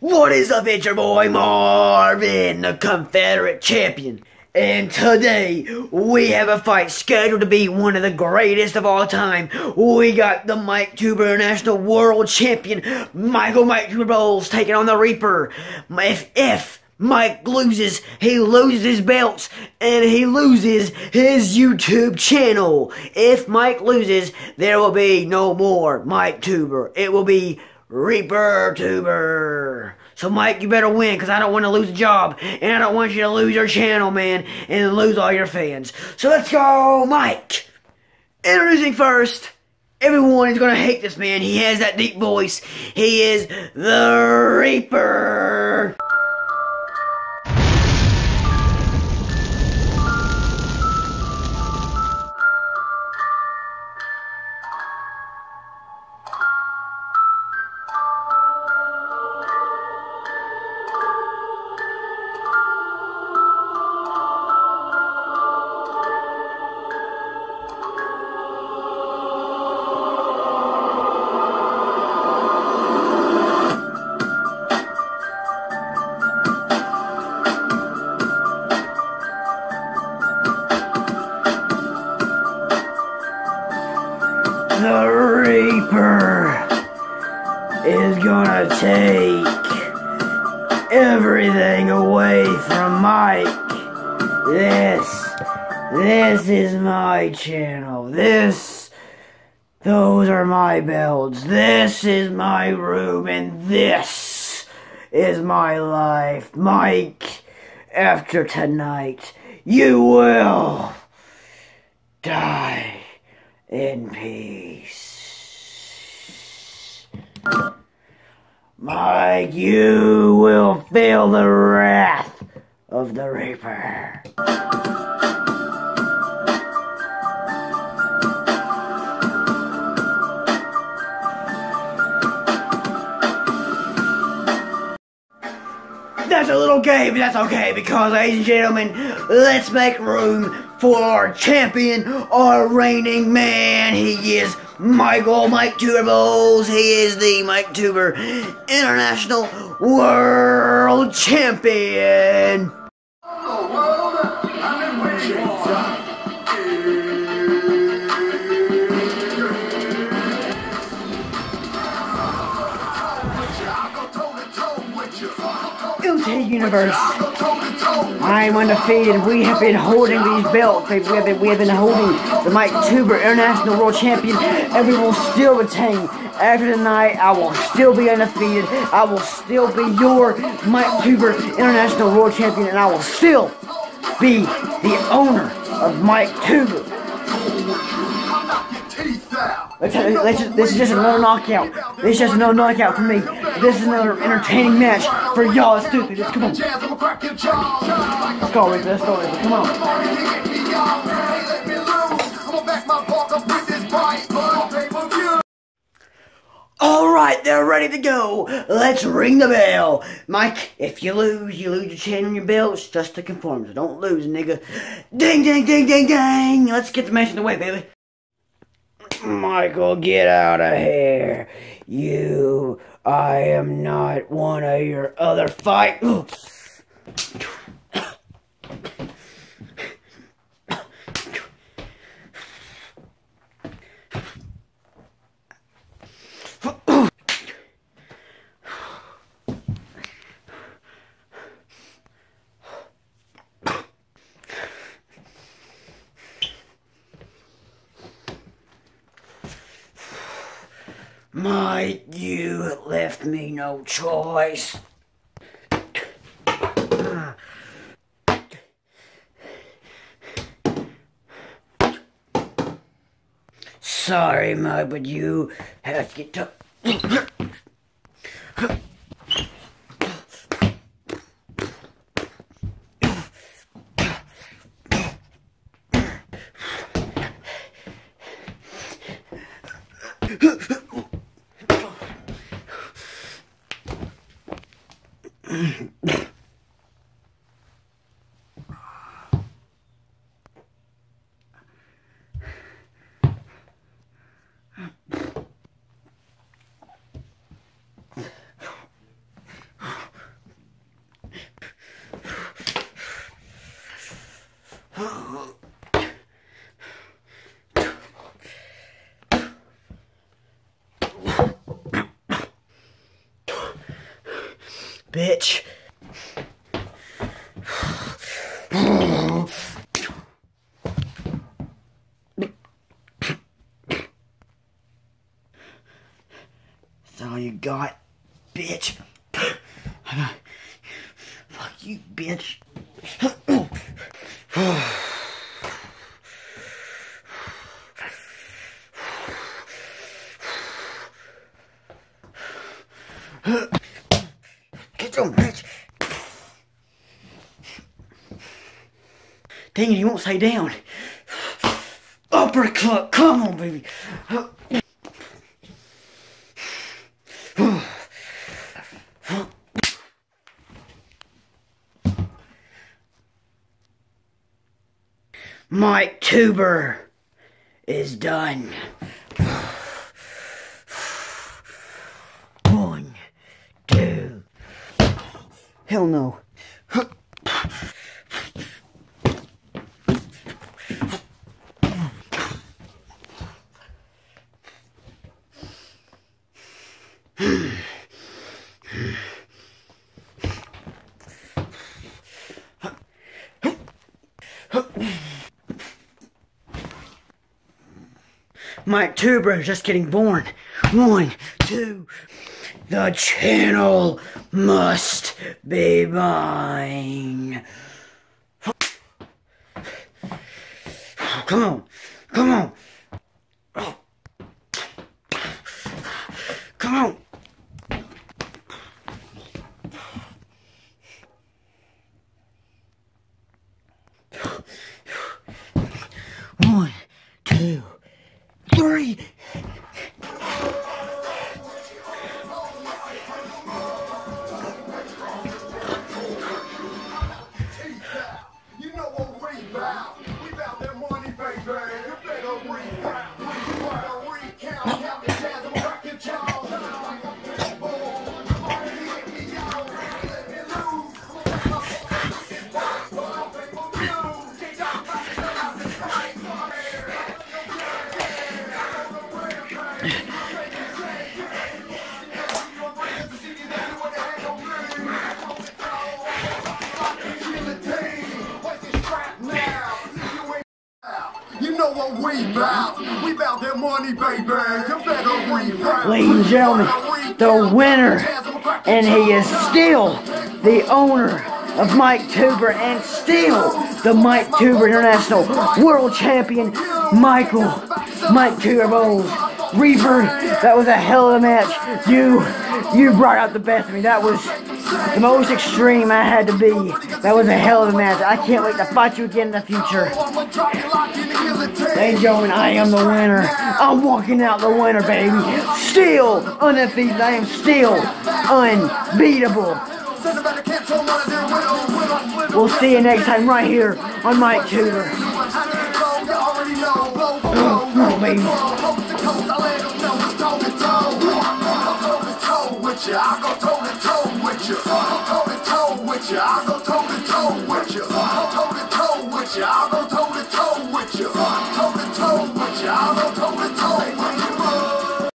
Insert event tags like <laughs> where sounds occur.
What is up, it's your boy Marvin, the Confederate champion. And today, we have a fight scheduled to be one of the greatest of all time. We got the Mike Tuber International World Champion, Michael Mike Tuber Bowles, taking on the Reaper. If, if Mike loses, he loses his belts, and he loses his YouTube channel. If Mike loses, there will be no more Mike Tuber. It will be Reaper Tuber. So Mike, you better win, because I don't want to lose a job, and I don't want you to lose your channel, man, and lose all your fans. So let's go, Mike! Introducing first, everyone is going to hate this man. He has that deep voice. He is the Reaper! The Reaper is gonna take everything away from Mike. This, this is my channel. This, those are my belts. This is my room, and this is my life. Mike, after tonight, you will die in peace. Mike, you will feel the wrath of the Reaper. That's a little gay, but that's okay because, ladies and gentlemen, let's make room for our champion, our reigning man. He is Michael Mike Tuber Bowles. He is the Mike Tuber International World Champion. Into Universe. I am undefeated. We have been holding these belts. We have been, we have been holding the Mike Tuber International World Champion, and we will still retain. After tonight, I will still be undefeated. I will still be your Mike Tuber International World Champion, and I will still be the owner of Mike Tuber. Let's, let's this is just another knockout. This is just another knockout for me. This is another entertaining match for y'all. Do this. Come on. Let's go, Rick. Let's go. Come on. Alright, they're ready to go. Let's ring the bell. Mike, if you lose, you lose your chain and your belt. It's just to conform, so don't lose, nigga. Ding, ding, ding, ding, ding. Let's get the match in the way, baby. Michael, get out of here. You, I am not one of your other fight. <gasps> <laughs> Mike, you left me no choice. Sorry, Mike, but you have to Oh. <laughs> bitch. That's all you got, bitch. Fuck you, bitch. Get your bitch. Dang it, he won't stay down. Uppercut, come on, baby. Mike Tuber is done. One, two. Hell no. Mike Tuber is just getting born. One, two. The channel must be mine. Come on. Come on. Come on. Know what we bout. We bout that money, baby. You better rebound. Ladies and gentlemen, the winner, and he is still the owner of Mike Tuber and still the Mike Tuber International World Champion, Michael Mike Tuber Bowles. Reaper, that was a hell of a match. You, you brought out the best of me. That was the most extreme I had to be. That was a hell of a match. I can't wait to fight you again in the future. Ladies and gentlemen, I am the winner. I'm walking out the winner, baby. Still undefeated. I am still unbeatable. We'll see you next time right here on Mike Tuber. Oh, baby. I go toe to toe with you. Toe to toe with you. I go toe to toe with you. Toe to toe with you. I go toe you're on toe to toe, but you're all over.